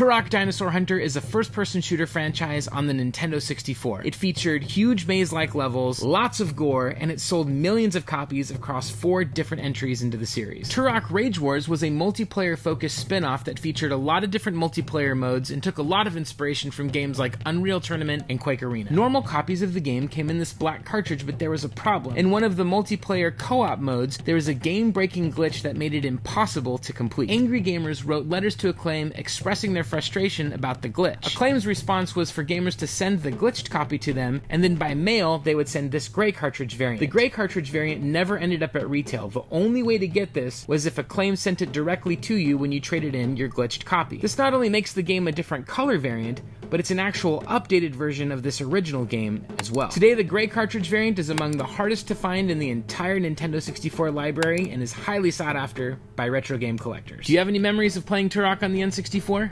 Turok Dinosaur Hunter is a first person shooter franchise on the Nintendo 64. It featured huge maze like levels, lots of gore, and it sold millions of copies across four different entries into the series. Turok Rage Wars was a multiplayer focused spin off that featured a lot of different multiplayer modes and took a lot of inspiration from games like Unreal Tournament and Quake Arena. Normal copies of the game came in this black cartridge, but there was a problem. In one of the multiplayer co op modes, there was a game breaking glitch that made it impossible to complete. Angry gamers wrote letters to Acclaim expressing their frustration about the glitch. Acclaim's response was for gamers to send the glitched copy to them, and then by mail, they would send this gray cartridge variant. The gray cartridge variant never ended up at retail. The only way to get this was if Acclaim sent it directly to you when you traded in your glitched copy. This not only makes the game a different color variant, but it's an actual updated version of this original game as well. Today, the gray cartridge variant is among the hardest to find in the entire Nintendo 64 library and is highly sought after by retro game collectors. Do you have any memories of playing Turok on the N64?